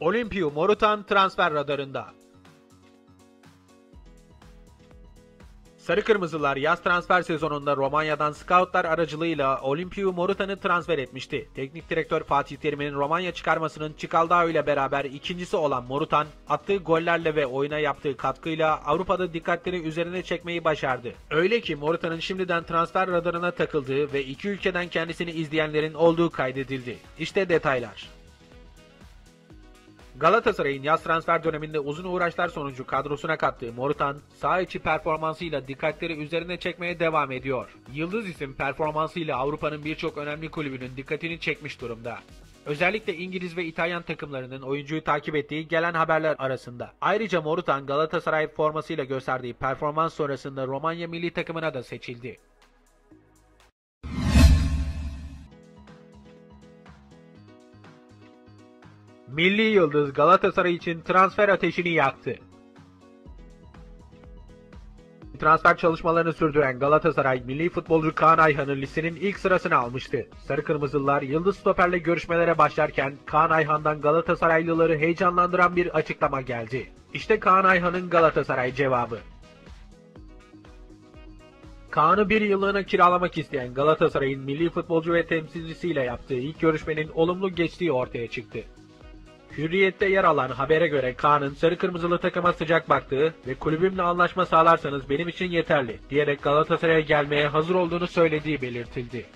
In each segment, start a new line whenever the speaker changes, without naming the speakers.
Olimpiu Morutan transfer radarında. Sarı Kırmızılar yaz transfer sezonunda Romanya'dan scoutlar aracılığıyla Olimpiu Morutan'ı transfer etmişti. Teknik direktör Fatih Terim'in Romanya çıkarmasının Çikaldao ile beraber ikincisi olan Morutan, attığı gollerle ve oyuna yaptığı katkıyla Avrupa'da dikkatleri üzerine çekmeyi başardı. Öyle ki Morutan'ın şimdiden transfer radarına takıldığı ve iki ülkeden kendisini izleyenlerin olduğu kaydedildi. İşte detaylar. Galatasaray'ın yaz transfer döneminde uzun uğraşlar sonucu kadrosuna kattığı Morutan, sağ içi performansıyla dikkatleri üzerine çekmeye devam ediyor. Yıldız isim performansıyla Avrupa'nın birçok önemli kulübünün dikkatini çekmiş durumda. Özellikle İngiliz ve İtalyan takımlarının oyuncuyu takip ettiği gelen haberler arasında. Ayrıca Morutan Galatasaray formasıyla gösterdiği performans sonrasında Romanya milli takımına da seçildi. Milli Yıldız Galatasaray için transfer ateşini yaktı. Transfer çalışmalarını sürdüren Galatasaray milli futbolcu Kaan Ayhan'ı listenin ilk sırasına almıştı. Sarı Kırmızılılar Yıldız Stoper'le görüşmelere başlarken Kaan Ayhan'dan Galatasaraylıları heyecanlandıran bir açıklama geldi. İşte Kaan Ayhan'ın Galatasaray cevabı. Kaan'ı bir yıllığına kiralamak isteyen Galatasaray'ın milli futbolcu ve temsilcisiyle yaptığı ilk görüşmenin olumlu geçtiği ortaya çıktı. Hürriyette yer alan habere göre Kaan'ın sarı kırmızılı takıma sıcak baktığı ve kulübümle anlaşma sağlarsanız benim için yeterli diyerek Galatasaray'a gelmeye hazır olduğunu söylediği belirtildi.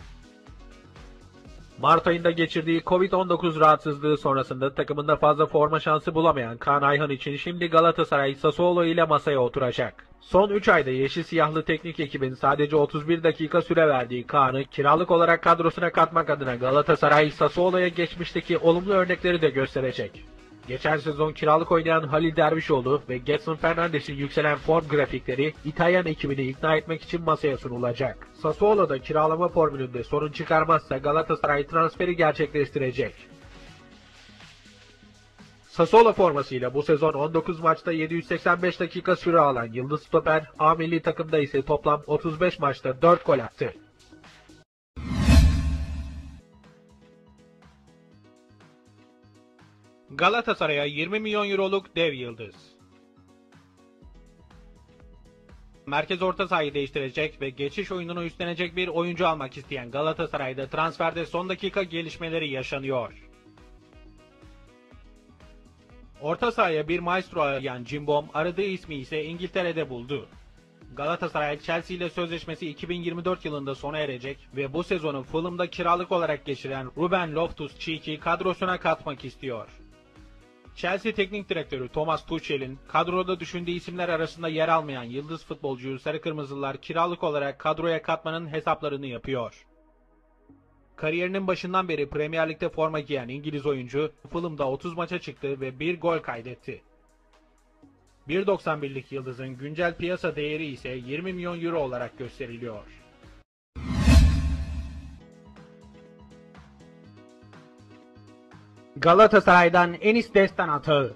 Mart ayında geçirdiği Covid-19 rahatsızlığı sonrasında takımında fazla forma şansı bulamayan Kaan Ayhan için şimdi Galatasaray Sassuolo ile masaya oturacak. Son 3 ayda yeşil siyahlı teknik ekibin sadece 31 dakika süre verdiği Kaan'ı kiralık olarak kadrosuna katmak adına Galatasaray Sassuolo'ya geçmişteki olumlu örnekleri de gösterecek. Geçen sezon kiralık oynayan Halil Dervişoğlu ve Getson Fernandes'in yükselen form grafikleri İtalyan ekibini ikna etmek için masaya sunulacak. Sassuolo'da kiralama formülünde sorun çıkarmazsa Galatasaray transferi gerçekleştirecek. Sassuolo formasıyla bu sezon 19 maçta 785 dakika süre alan Yıldız Stoper, A milli takımda ise toplam 35 maçta 4 gol attı. Galatasaray'a 20 milyon euroluk dev yıldız. Merkez orta sahayı değiştirecek ve geçiş oyununu üstlenecek bir oyuncu almak isteyen Galatasaray'da transferde son dakika gelişmeleri yaşanıyor. Orta sahaya bir maestro arayan Cimbom aradığı ismi ise İngiltere'de buldu. Galatasaray Chelsea ile sözleşmesi 2024 yılında sona erecek ve bu sezonu Fulham'da kiralık olarak geçiren Ruben Loftus-Cheek'i kadrosuna katmak istiyor. Chelsea Teknik Direktörü Thomas Tuchel'in kadroda düşündüğü isimler arasında yer almayan yıldız futbolcuyu Sarı Kırmızılar kiralık olarak kadroya katmanın hesaplarını yapıyor. Kariyerinin başından beri Premier Lig'de forma giyen İngiliz oyuncu Fulham'da 30 maça çıktı ve 1 gol kaydetti. 1.91'lik yıldızın güncel piyasa değeri ise 20 milyon euro olarak gösteriliyor. Galatasaray'dan Enis Destan atağı.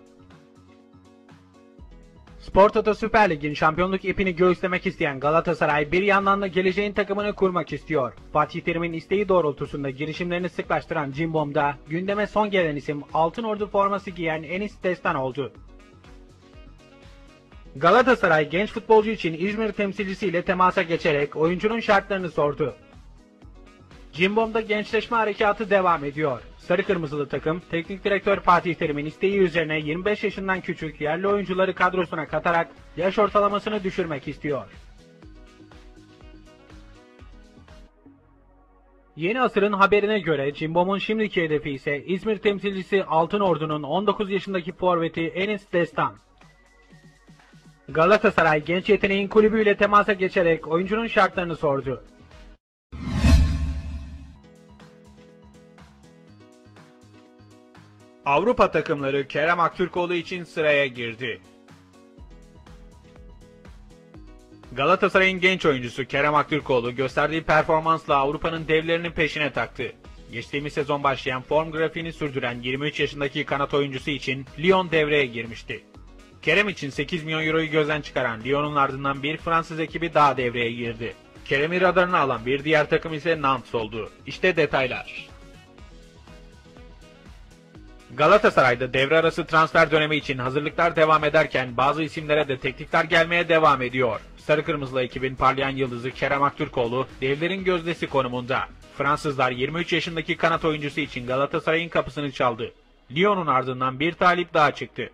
Spor Toto Süper Lig'in şampiyonluk ipini göğüslemek isteyen Galatasaray bir yandan da geleceğin takımını kurmak istiyor. Fatih Terim'in isteği doğrultusunda girişimlerini sıklaştıran Cimbom'da gündeme son gelen isim Altın Ordu forması giyen Enis Destan oldu. Galatasaray genç futbolcu için İzmir temsilcisiyle temasa geçerek oyuncunun şartlarını sordu. Cimbom'da gençleşme harekatı devam ediyor. Sarı Kırmızılı takım, teknik direktör Fatih Terim'in isteği üzerine 25 yaşından küçük yerli oyuncuları kadrosuna katarak yaş ortalamasını düşürmek istiyor. Yeni Asır'ın haberine göre Cimbom'un şimdiki hedefi ise İzmir temsilcisi Altın Ordu'nun 19 yaşındaki forveti Enis Destan. Galatasaray genç yeteneğin kulübüyle temasa geçerek oyuncunun şartlarını sordu. Avrupa takımları Kerem Aktürkoğlu için sıraya girdi. Galatasaray'ın genç oyuncusu Kerem Aktürkoğlu gösterdiği performansla Avrupa'nın devlerinin peşine taktı. Geçtiğimiz sezon başlayan form grafiğini sürdüren 23 yaşındaki kanat oyuncusu için Lyon devreye girmişti. Kerem için 8 milyon euroyu gözden çıkaran Lyon'un ardından bir Fransız ekibi daha devreye girdi. Kerem'i radarına alan bir diğer takım ise Nantes oldu. İşte detaylar. Galatasaray'da devre arası transfer dönemi için hazırlıklar devam ederken bazı isimlere de teklifler gelmeye devam ediyor. Sarı Kırmızılı ekibin parlayan yıldızı Kerem Aktürkoğlu devlerin gözdesi konumunda. Fransızlar 23 yaşındaki kanat oyuncusu için Galatasaray'ın kapısını çaldı. Lyon'un ardından bir talip daha çıktı.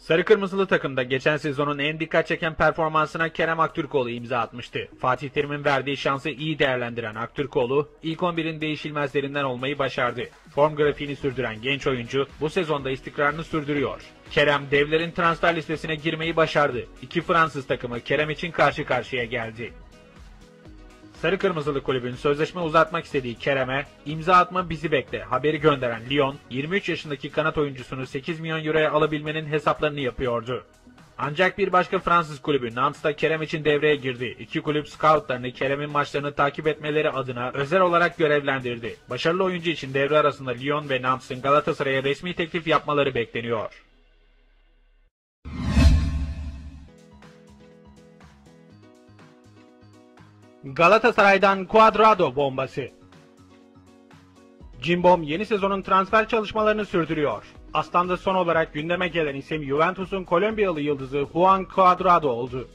Sarı Kırmızılı takımda geçen sezonun en dikkat çeken performansına Kerem Aktürkoğlu imza atmıştı. Fatih Terim'in verdiği şansı iyi değerlendiren Aktürkoğlu, ilk 11'in değişilmezlerinden olmayı başardı. Form grafiğini sürdüren genç oyuncu bu sezonda istikrarını sürdürüyor. Kerem devlerin transfer listesine girmeyi başardı. İki Fransız takımı Kerem için karşı karşıya geldi. Sarı Kırmızılı kulübün sözleşme uzatmak istediği Kerem'e imza atma bizi bekle haberi gönderen Lyon 23 yaşındaki kanat oyuncusunu 8 milyon euroya alabilmenin hesaplarını yapıyordu. Ancak bir başka Fransız kulübü Nantes da Kerem için devreye girdi. İki kulüp scoutlarını Kerem'in maçlarını takip etmeleri adına özel olarak görevlendirdi. Başarılı oyuncu için devre arasında Lyon ve Nantes'ın Galatasaray'a resmi teklif yapmaları bekleniyor. Galatasaray'dan Cuadrado bombası. Cimbom yeni sezonun transfer çalışmalarını sürdürüyor. Aslan'da son olarak gündeme gelen isim Juventus'un Kolombiyalı yıldızı Juan Cuadrado oldu.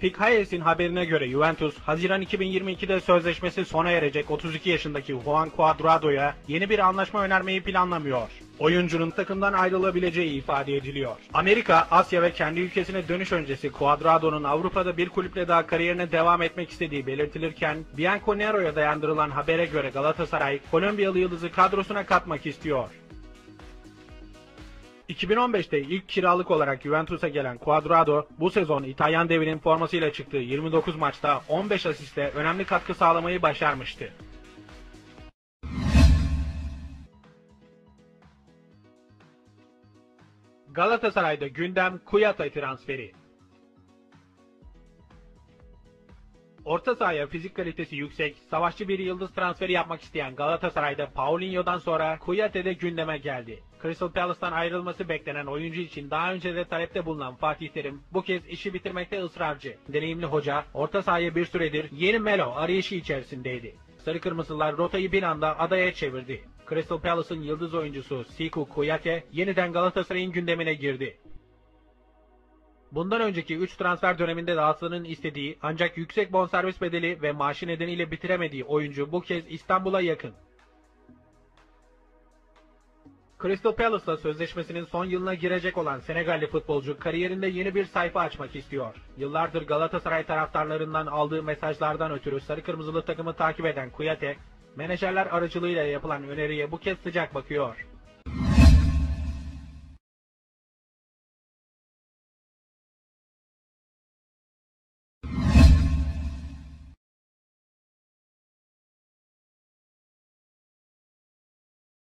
Pick Hayes'in haberine göre Juventus, Haziran 2022'de sözleşmesi sona erecek 32 yaşındaki Juan Cuadrado'ya yeni bir anlaşma önermeyi planlamıyor. Oyuncunun takımdan ayrılabileceği ifade ediliyor. Amerika, Asya ve kendi ülkesine dönüş öncesi Cuadrado'nun Avrupa'da bir kulüple daha kariyerine devam etmek istediği belirtilirken, Bianconero'ya dayandırılan habere göre Galatasaray, Kolombiyalı yıldızı kadrosuna katmak istiyor. 2015'te ilk kiralık olarak Juventus'a gelen Cuadrado bu sezon İtalyan devinin formasıyla çıktığı 29 maçta 15 asiste önemli katkı sağlamayı başarmıştı. Galatasaray'da gündem Kuyata transferi. Orta sahaya fizik kalitesi yüksek, savaşçı bir yıldız transferi yapmak isteyen Galatasaray'da Paulinho'dan sonra Kuyate de gündeme geldi. Crystal Palace'tan ayrılması beklenen oyuncu için daha önce de talepte bulunan Fatih Terim bu kez işi bitirmekte ısrarcı. Deneyimli hoca orta sahaya bir süredir yeni Melo arayışı içerisindeydi. Sarı Kırmızılar rotayı bir anda adaya çevirdi. Crystal Palace'ın yıldız oyuncusu Siku Kuyate yeniden Galatasaray'ın gündemine girdi. Bundan önceki 3 transfer döneminde de Aslan'ın istediği ancak yüksek bonservis bedeli ve maaşı nedeniyle bitiremediği oyuncu bu kez İstanbul'a yakın. Crystal Palace'la sözleşmesinin son yılına girecek olan Senegalli futbolcu kariyerinde yeni bir sayfa açmak istiyor. Yıllardır Galatasaray taraftarlarından aldığı mesajlardan ötürü sarı kırmızılı takımı takip eden Kuyate, menajerler aracılığıyla yapılan öneriye bu kez sıcak bakıyor.